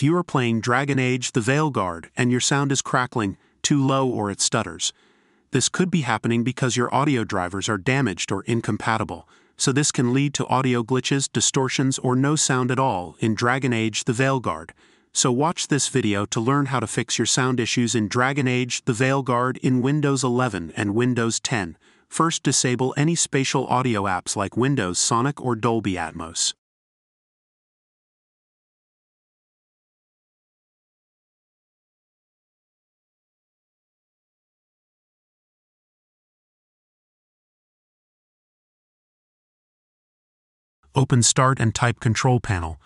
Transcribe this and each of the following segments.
If you are playing Dragon Age The Veilguard and your sound is crackling, too low, or it stutters, this could be happening because your audio drivers are damaged or incompatible, so this can lead to audio glitches, distortions, or no sound at all in Dragon Age The Veilguard. So watch this video to learn how to fix your sound issues in Dragon Age The Veilguard in Windows 11 and Windows 10. First disable any spatial audio apps like Windows Sonic or Dolby Atmos. Open Start and Type Control Panel.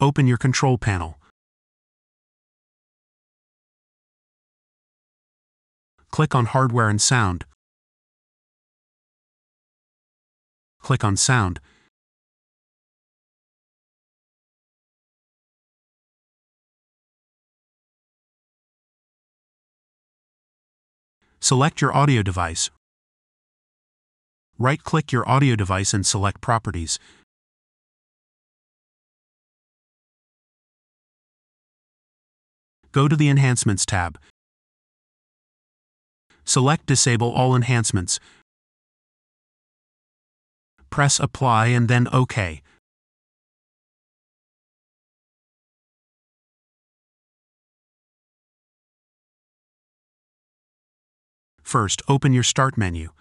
Open your control panel. Click on Hardware and Sound. Click on Sound. Select your audio device. Right-click your audio device and select Properties. Go to the Enhancements tab. Select Disable all enhancements. Press Apply and then OK. First, open your Start menu.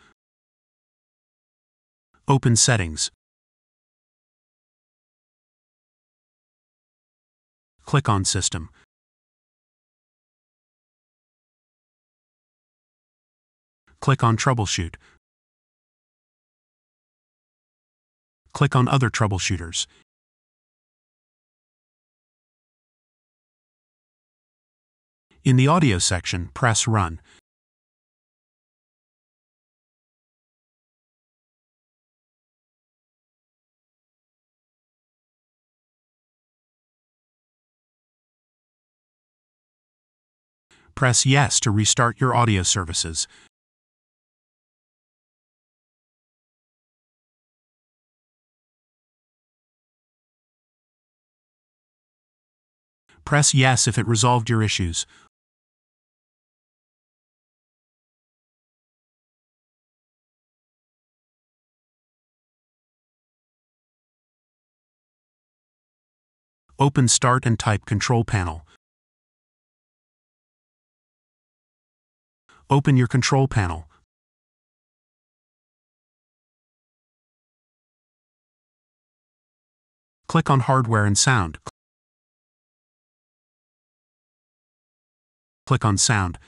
Open Settings. Click on System. Click on Troubleshoot. Click on Other Troubleshooters. In the Audio section, press Run. Press Yes to restart your audio services. Press Yes if it resolved your issues. Open Start and Type Control Panel. Open your control panel. Click on Hardware and Sound. Click on Sound.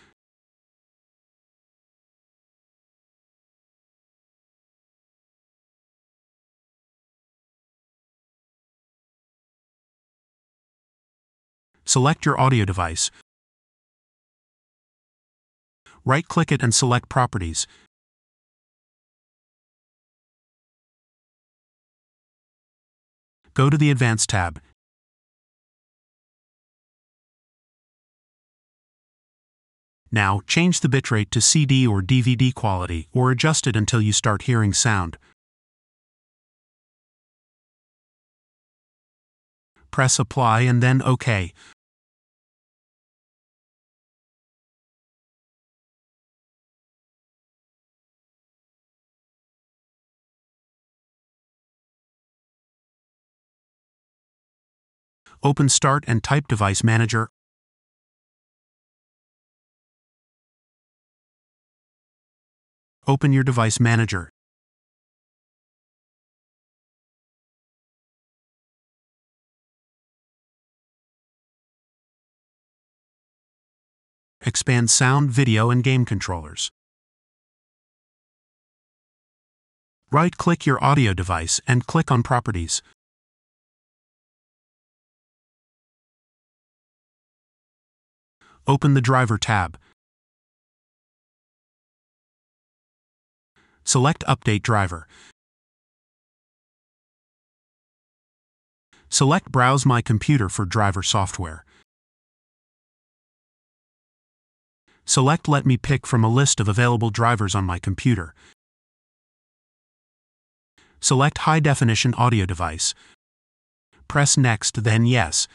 Select your audio device. Right-click it and select Properties. Go to the Advanced tab. Now, change the bitrate to CD or DVD quality, or adjust it until you start hearing sound. Press Apply and then OK. Open Start and Type Device Manager. Open your Device Manager. Expand sound, video, and game controllers. Right-click your audio device and click on Properties. Open the Driver tab. Select Update Driver. Select Browse My Computer for driver software. Select Let me pick from a list of available drivers on my computer. Select High Definition Audio Device. Press Next, then Yes.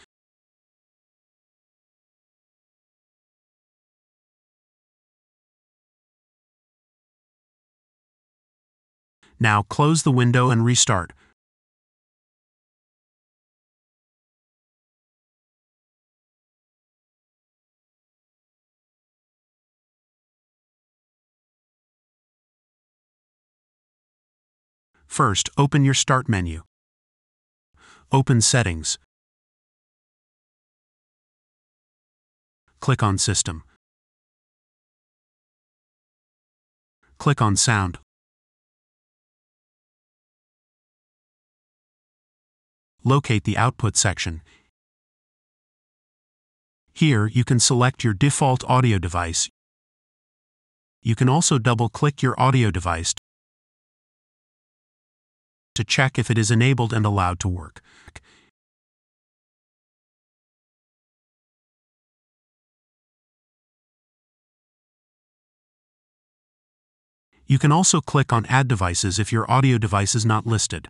Now close the window and restart. First, open your Start menu. Open Settings. Click on System. Click on Sound. Locate the Output section. Here, you can select your default audio device. You can also double-click your audio device to check if it is enabled and allowed to work. You can also click on Add Devices if your audio device is not listed.